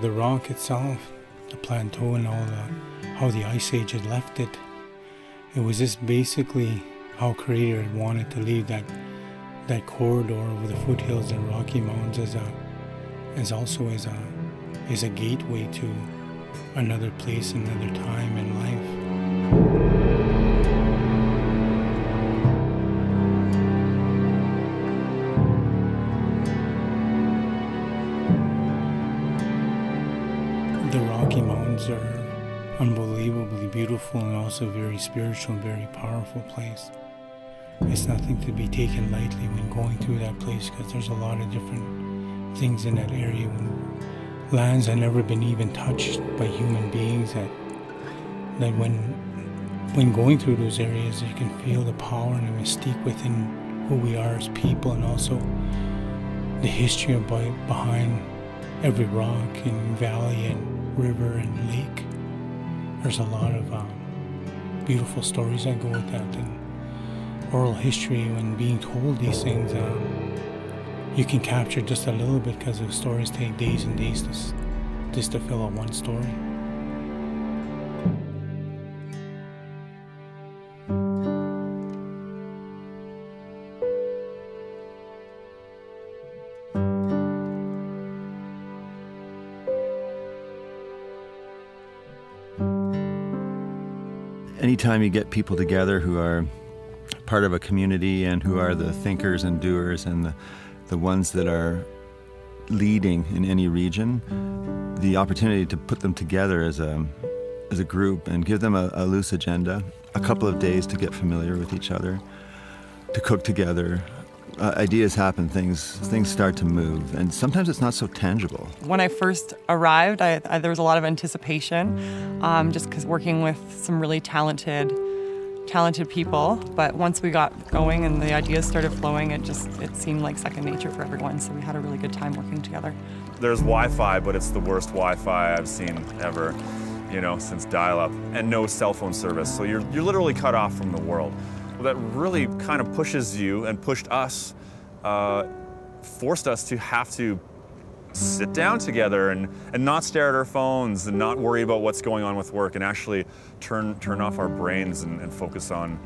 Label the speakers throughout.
Speaker 1: The rock itself, the plateau and all the, how the ice age had left it, it was just basically how Creator had wanted to leave that that corridor over the foothills and Rocky Mountains as a as also as a is a gateway to another place, another time in life. Mountains are unbelievably beautiful and also very spiritual, and very powerful place. It's nothing to be taken lightly when going through that place because there's a lot of different things in that area. When lands have never been even touched by human beings that that when when going through those areas you can feel the power and the mystique within who we are as people and also the history behind every rock and valley and river and lake. There's a lot of um, beautiful stories that go with that and oral history when being told these things um, you can capture just a little bit because the stories take days and days to, just to fill out one story.
Speaker 2: You get people together who are part of a community and who are the thinkers and doers and the, the ones that are leading in any region, the opportunity to put them together as a, as a group and give them a, a loose agenda, a couple of days to get familiar with each other, to cook together, uh, ideas happen, things things start to move, and sometimes it's not so tangible.
Speaker 3: When I first arrived, I, I, there was a lot of anticipation, um, just because working with some really talented, talented people. But once we got going and the ideas started flowing, it just it seemed like second nature for everyone. So we had a really good time working together.
Speaker 4: There's Wi-Fi, but it's the worst Wi-Fi I've seen ever. You know, since dial-up, and no cell phone service. So you're you're literally cut off from the world that really kind of pushes you and pushed us, uh, forced us to have to sit down together and, and not stare at our phones and not worry about what's going on with work and actually turn, turn off our brains and, and focus on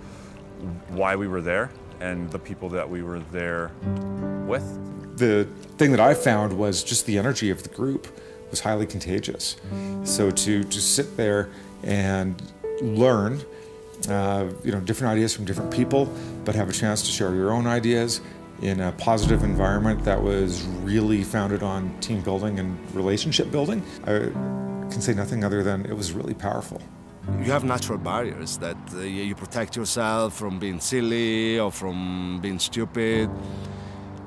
Speaker 4: why we were there and the people that we were there with.
Speaker 5: The thing that I found was just the energy of the group was highly contagious. So to, to sit there and learn uh, you know, different ideas from different people, but have a chance to share your own ideas in a positive environment that was really founded on team building and relationship building. I can say nothing other than it was really powerful.
Speaker 6: You have natural barriers that uh, you protect yourself from being silly or from being stupid.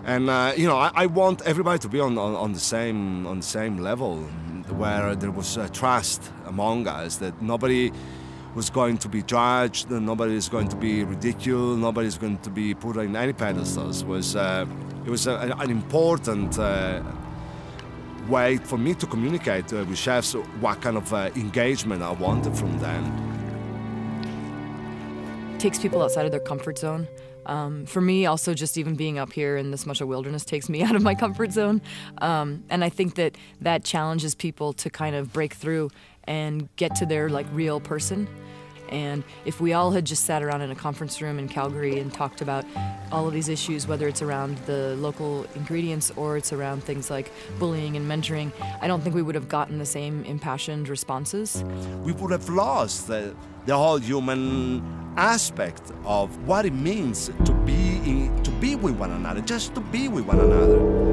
Speaker 6: And uh, you know, I, I, want everybody to be on, on, on, the same on the same level, where there was uh, trust among us. That nobody was going to be judged, nobody is going to be ridiculed, nobody is going to be put on any pedestals. It was, uh, it was a, an important uh, way for me to communicate uh, with chefs what kind of uh, engagement I wanted from them.
Speaker 7: It takes people outside of their comfort zone. Um, for me, also just even being up here in this much of wilderness takes me out of my comfort zone. Um, and I think that that challenges people to kind of break through and get to their like real person. And if we all had just sat around in a conference room in Calgary and talked about all of these issues, whether it's around the local ingredients or it's around things like bullying and mentoring, I don't think we would have gotten the same impassioned responses.
Speaker 6: We would have lost the, the whole human aspect of what it means to be in, to be with one another, just to be with one another.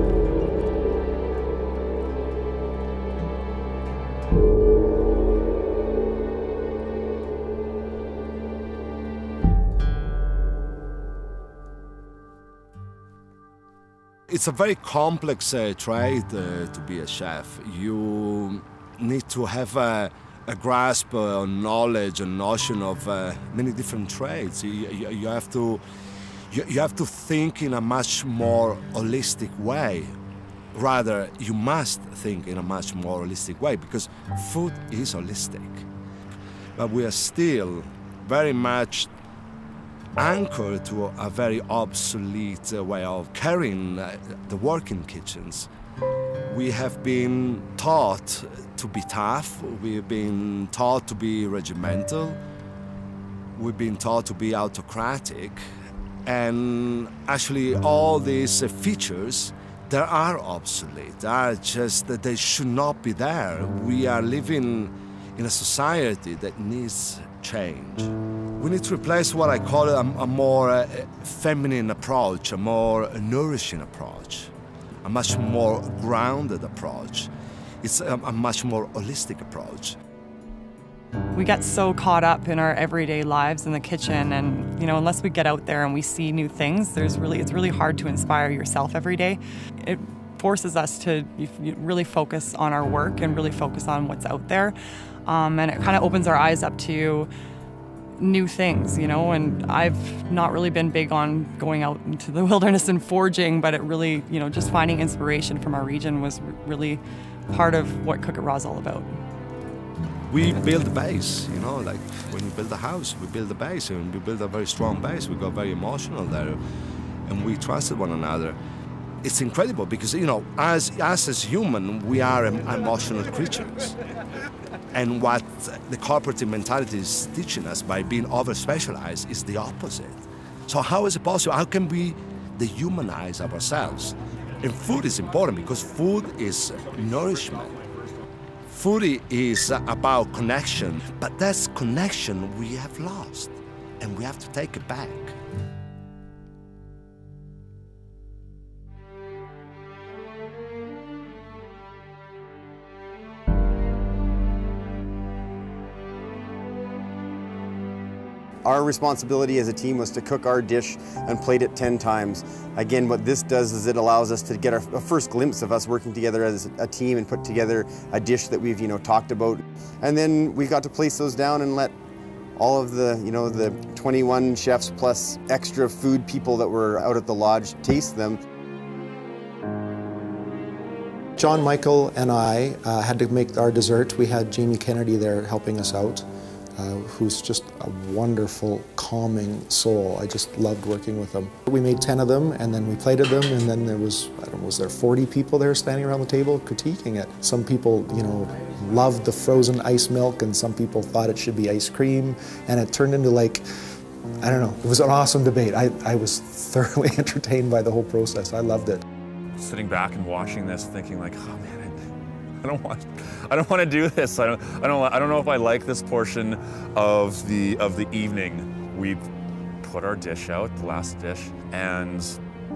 Speaker 6: It's a very complex uh, trade uh, to be a chef. You need to have a, a grasp uh, knowledge and notion of uh, many different trades. You, you, you have to you, you have to think in a much more holistic way. Rather, you must think in a much more holistic way because food is holistic. But we are still very much anchored to a very obsolete uh, way of carrying uh, the work in kitchens. We have been taught to be tough, we've been taught to be regimental, we've been taught to be autocratic, and actually all these features they are obsolete. They are just that they should not be there. We are living in a society that needs change. We need to replace what I call a, a more uh, feminine approach, a more nourishing approach, a much more grounded approach. It's a, a much more holistic approach.
Speaker 3: We get so caught up in our everyday lives in the kitchen and you know unless we get out there and we see new things there's really it's really hard to inspire yourself every day. It forces us to really focus on our work and really focus on what's out there. Um, and it kind of opens our eyes up to new things, you know, and I've not really been big on going out into the wilderness and foraging, but it really, you know, just finding inspiration from our region was really part of what Cook It Raw is all about.
Speaker 6: We build a base, you know, like when you build a house, we build a base and we build a very strong base. We got very emotional there and we trusted one another. It's incredible because, you know, as us as human, we are emotional creatures. And what the corporate mentality is teaching us by being over specialized is the opposite. So, how is it possible? How can we dehumanize ourselves? And food is important because food is nourishment. Food is about connection, but that's connection we have lost, and we have to take it back.
Speaker 8: Our responsibility as a team was to cook our dish and plate it 10 times. Again, what this does is it allows us to get a first glimpse of us working together as a team and put together a dish that we've, you know, talked about. And then we got to place those down and let all of the, you know, the 21 chefs plus extra food people that were out at the lodge taste them.
Speaker 9: John Michael and I uh, had to make our dessert. We had Jamie Kennedy there helping us out uh, who's just a wonderful, calming soul. I just loved working with him. We made 10 of them and then we plated them and then there was, I don't know, was there 40 people there standing around the table critiquing it. Some people, you know, loved the frozen ice milk and some people thought it should be ice cream and it turned into like, I don't know, it was an awesome debate. I, I was thoroughly entertained by the whole process. I loved it.
Speaker 4: Sitting back and watching this thinking like, oh man, I don't want, I don't want to do this. I don't, I don't, I don't know if I like this portion of the of the evening. We put our dish out, the last dish, and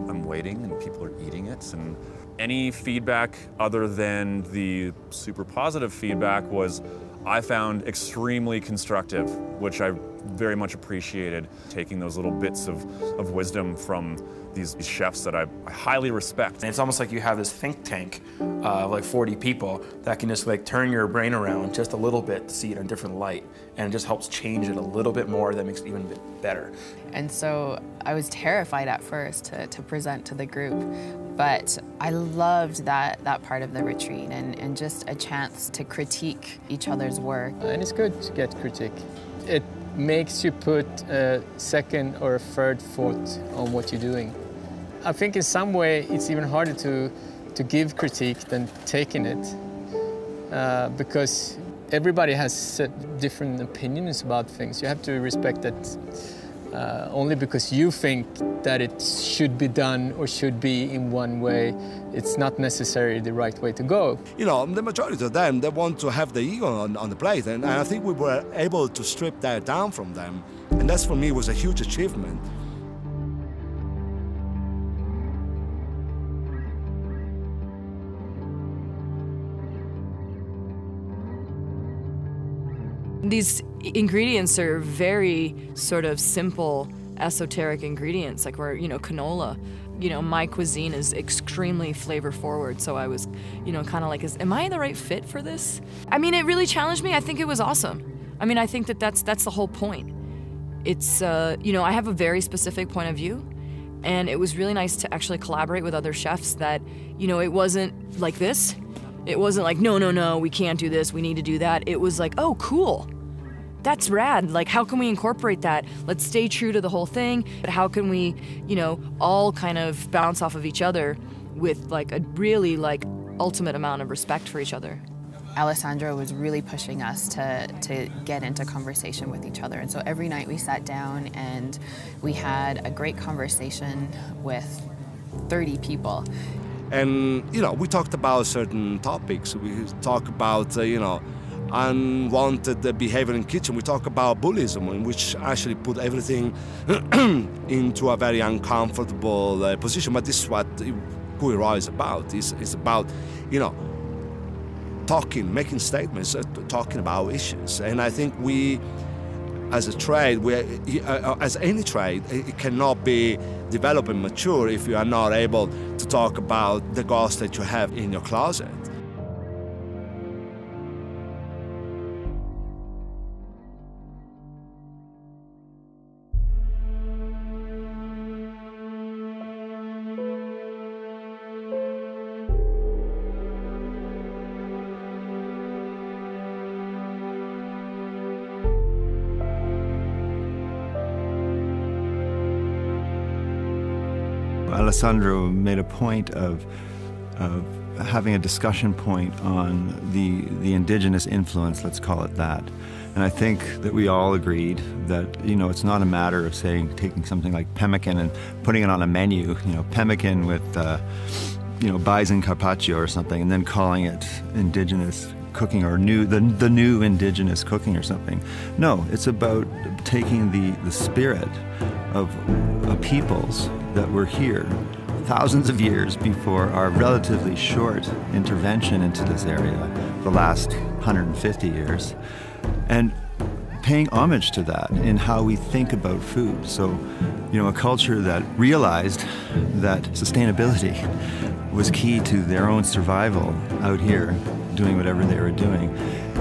Speaker 4: I'm waiting, and people are eating it, and any feedback other than the super positive feedback was I found extremely constructive, which I very much appreciated, taking those little bits of, of wisdom from these, these chefs that I, I, highly respect.
Speaker 10: And it's almost like you have this think tank uh, of like 40 people that can just like turn your brain around just a little bit to see it in a different light. And it just helps change it a little bit more that makes it even better.
Speaker 11: And so I was terrified at first to, to present to the group, but I loved that, that part of the retreat and, and just a chance to critique each other's work.
Speaker 12: And it's good to get critique. It makes you put a second or a third thought on what you're doing. I think in some way it's even harder to, to give critique than taking it uh, because everybody has different opinions about things. You have to respect that uh, only because you think that it should be done or should be in one way, it's not necessarily the right way to go.
Speaker 6: You know, the majority of them, they want to have the ego on, on the plate, and, and I think we were able to strip that down from them. And that for me was a huge achievement.
Speaker 7: These ingredients are very sort of simple, esoteric ingredients, like we're, you know, canola. You know, my cuisine is extremely flavor forward, so I was, you know, kind of like, is, am I the right fit for this? I mean, it really challenged me. I think it was awesome. I mean, I think that that's that's the whole point. It's, uh, you know, I have a very specific point of view, and it was really nice to actually collaborate with other chefs. That, you know, it wasn't like this. It wasn't like, no, no, no, we can't do this, we need to do that. It was like, oh, cool. That's rad. Like, how can we incorporate that? Let's stay true to the whole thing. But how can we, you know, all kind of bounce off of each other with like a really like ultimate amount of respect for each other.
Speaker 11: Alessandro was really pushing us to, to get into conversation with each other. And so every night we sat down and we had a great conversation with 30 people.
Speaker 6: And, you know, we talked about certain topics. We talk about, uh, you know, unwanted behavior in kitchen. We talk about bullyism, which actually put everything into a very uncomfortable uh, position. But this is what Cook It Raw is about. It's, it's about, you know, talking, making statements, uh, talking about issues. And I think we, as a trade, we, uh, as any trade, it cannot be developed and mature if you are not able to talk about the ghost that you have in your closet.
Speaker 2: Alessandro made a point of, of having a discussion point on the, the indigenous influence, let's call it that. And I think that we all agreed that, you know, it's not a matter of saying, taking something like pemmican and putting it on a menu, you know, pemmican with, uh, you know, bison carpaccio or something, and then calling it indigenous cooking or new the, the new indigenous cooking or something. No, it's about taking the, the spirit of a peoples that were here thousands of years before our relatively short intervention into this area, the last 150 years, and paying homage to that in how we think about food. So, you know, a culture that realized that sustainability was key to their own survival out here doing whatever they were doing.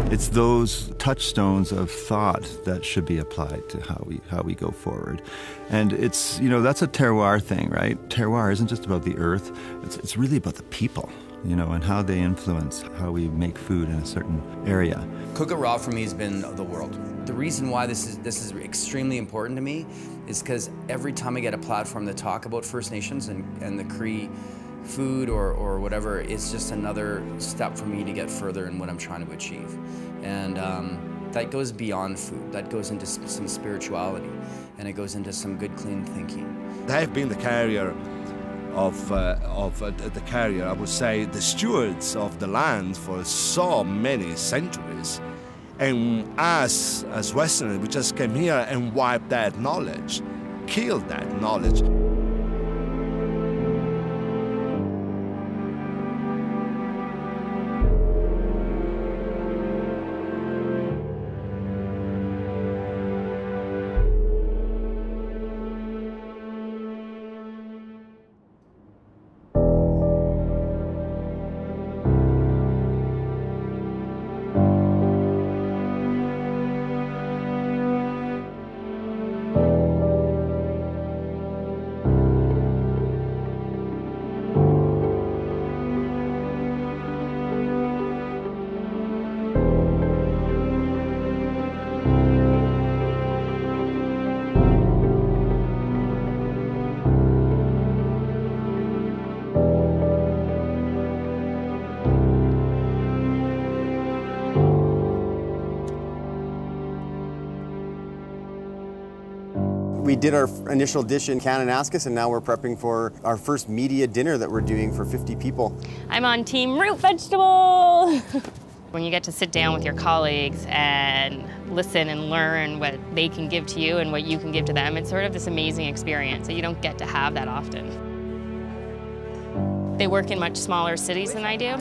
Speaker 2: It's those touchstones of thought that should be applied to how we how we go forward. And it's you know that's a terroir thing, right? Terroir isn't just about the earth. It's it's really about the people, you know, and how they influence how we make food in a certain area.
Speaker 13: Cook It Raw for me has been the world. The reason why this is this is extremely important to me is because every time I get a platform to talk about First Nations and, and the Cree food or, or whatever is just another step for me to get further in what I'm trying to achieve. And um, that goes beyond food. That goes into some spirituality and it goes into some good, clean thinking.
Speaker 6: They have been the carrier of, uh, of uh, the carrier, I would say, the stewards of the land for so many centuries. And us, as Westerners, we just came here and wiped that knowledge, killed that knowledge.
Speaker 8: We did our initial dish in Kananaskis and now we're prepping for our first media dinner that we're doing for 50 people.
Speaker 14: I'm on team root vegetable. when you get to sit down with your colleagues and listen and learn what they can give to you and what you can give to them, it's sort of this amazing experience that you don't get to have that often. They work in much smaller cities than I do,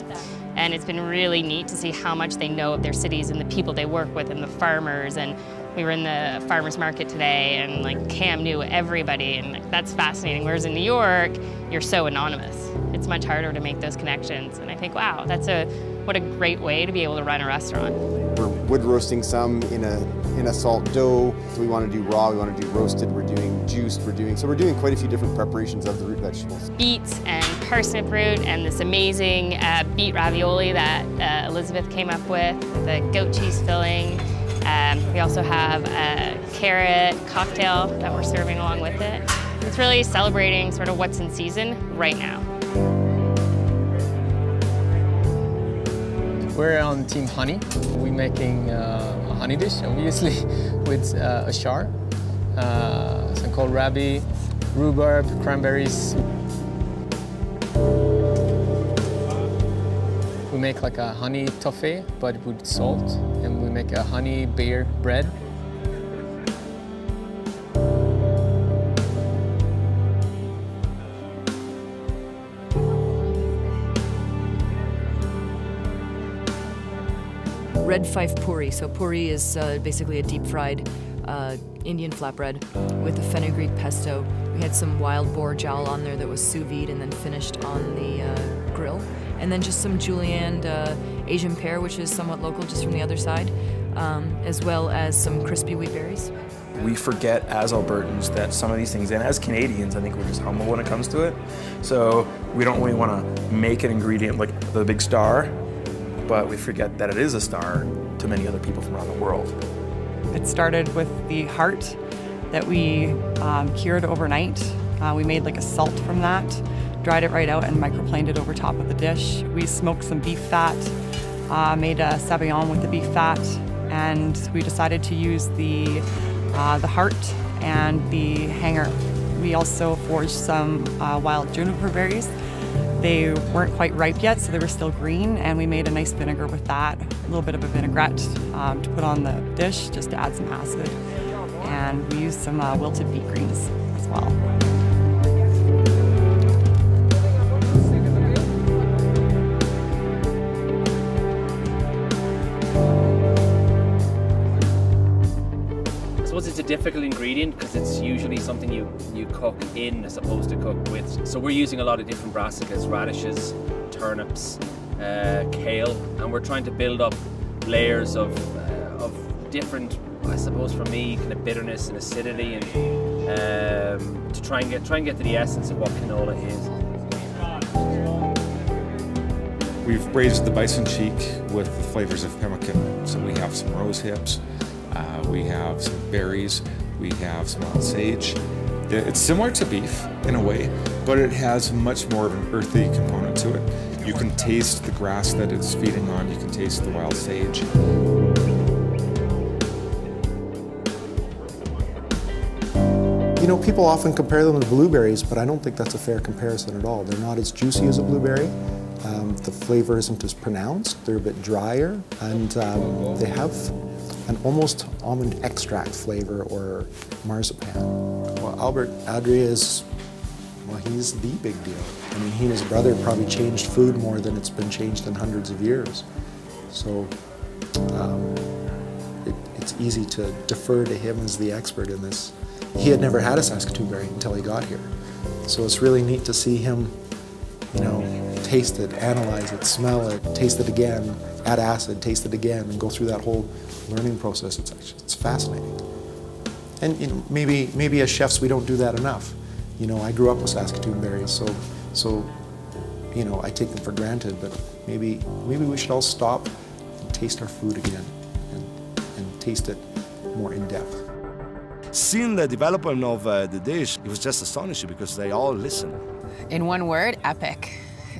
Speaker 14: and it's been really neat to see how much they know of their cities and the people they work with and the farmers and we were in the farmer's market today and like Cam knew everybody and like, that's fascinating. Whereas in New York, you're so anonymous. It's much harder to make those connections. And I think, wow, that's a what a great way to be able to run a restaurant.
Speaker 8: We're wood roasting some in a in a salt dough. So we want to do raw, we want to do roasted, we're doing juiced, we're doing so we're doing quite a few different preparations of the root vegetables.
Speaker 14: Beets and parsnip root and this amazing uh, beet ravioli that uh, Elizabeth came up with, the goat cheese filling. Um, we also have a carrot cocktail that we're serving along with it. It's really celebrating sort of what's in season right now.
Speaker 12: We're on Team Honey. We're making uh, a honey dish, obviously, with uh, a char, uh, some kohlrabi, rhubarb, cranberries. We make like a honey toffee, but with salt make a honey beer bread.
Speaker 7: Red Fife Puri. So puri is uh, basically a deep fried uh, Indian flatbread with a fenugreek pesto. We had some wild boar jowl on there that was sous vide and then finished on the uh, grill. And then just some julienne uh, Asian pear, which is somewhat local, just from the other side, um, as well as some crispy wheat berries.
Speaker 10: We forget as Albertans that some of these things, and as Canadians, I think we're just humble when it comes to it. So we don't really want to make an ingredient like the big star, but we forget that it is a star to many other people from around the world.
Speaker 3: It started with the heart that we um, cured overnight. Uh, we made like a salt from that, dried it right out, and microplaned it over top of the dish. We smoked some beef fat, uh, made a sabayon with the beef fat, and we decided to use the uh, the heart and the hanger. We also forged some uh, wild juniper berries they weren't quite ripe yet, so they were still green, and we made a nice vinegar with that. A little bit of a vinaigrette um, to put on the dish just to add some acid. And we used some uh, wilted beet greens as well.
Speaker 15: Suppose it's a difficult ingredient because it's usually something you, you cook in as opposed to cook with. So we're using a lot of different brassicas, radishes, turnips, uh, kale, and we're trying to build up layers of, uh, of different, I suppose for me, kind of bitterness and acidity, and um, to try and get try and get to the essence of what canola is.
Speaker 5: We've braised the bison cheek with the flavors of pemmican. So we have some rose hips, uh, we have some berries, we have some wild sage. It's similar to beef in a way, but it has much more of an earthy component to it. You can taste the grass that it's feeding on, you can taste the wild sage.
Speaker 9: You know, people often compare them to blueberries, but I don't think that's a fair comparison at all. They're not as juicy as a blueberry. Um, the flavor isn't as pronounced. They're a bit drier, and um, they have an almost almond extract flavor or marzipan. Well, Albert Adria is, well, he's the big deal. I mean, he and his brother probably changed food more than it's been changed in hundreds of years. So um, it, it's easy to defer to him as the expert in this. He had never had a Saskatoon berry until he got here. So it's really neat to see him, you know, taste it, analyze it, smell it, taste it again, add acid, taste it again, and go through that whole learning process. It's actually, it's fascinating. And you know, maybe maybe as chefs we don't do that enough. You know, I grew up with Saskatoon berries, so so you know I take them for granted. But maybe maybe we should all stop and taste our food again and, and taste it more in depth.
Speaker 6: Seeing the development of uh, the dish, it was just astonishing because they all listened.
Speaker 11: In one word, epic.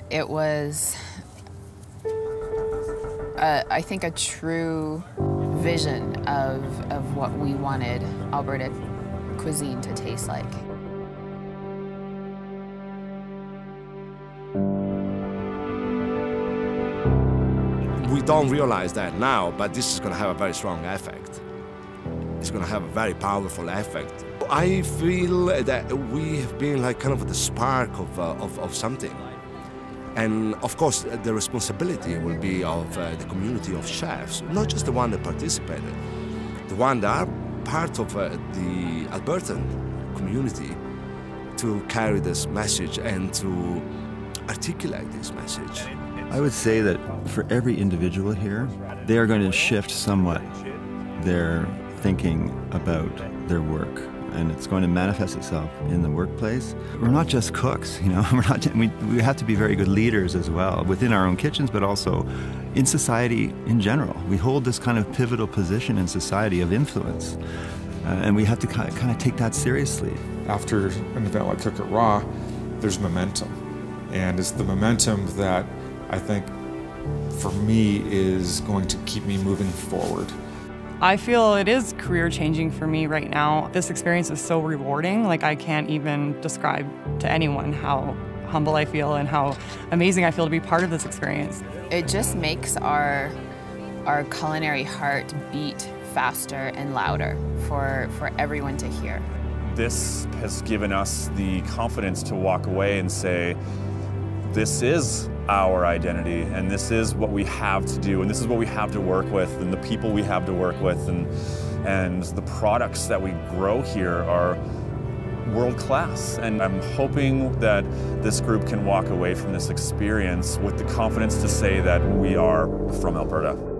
Speaker 11: It was, uh, I think, a true vision of, of what we wanted Alberta cuisine to taste like.
Speaker 6: We don't realize that now, but this is going to have a very strong effect. It's going to have a very powerful effect. I feel that we have been like kind of the spark of, uh, of, of something. And of course, the responsibility will be of uh, the community of chefs, not just the one that participated, the one that are part of uh, the Albertan community to carry this message and to articulate this message.
Speaker 2: I would say that for every individual here, they are going to shift somewhat their thinking about their work and it's going to manifest itself in the workplace. We're not just cooks, you know. We're not. We, we have to be very good leaders as well within our own kitchens, but also in society in general. We hold this kind of pivotal position in society of influence, uh, and we have to kind of, kind of take that seriously.
Speaker 5: After an event like Cook It Raw, there's momentum, and it's the momentum that I think for me is going to keep me moving forward.
Speaker 3: I feel it is career changing for me right now. This experience is so rewarding. Like, I can't even describe to anyone how humble I feel and how amazing I feel to be part of this experience.
Speaker 11: It just makes our, our culinary heart beat faster and louder for, for everyone to hear.
Speaker 4: This has given us the confidence to walk away and say, this is our identity and this is what we have to do and this is what we have to work with and the people we have to work with and and the products that we grow here are world class and I'm hoping that this group can walk away from this experience with the confidence to say that we are from Alberta.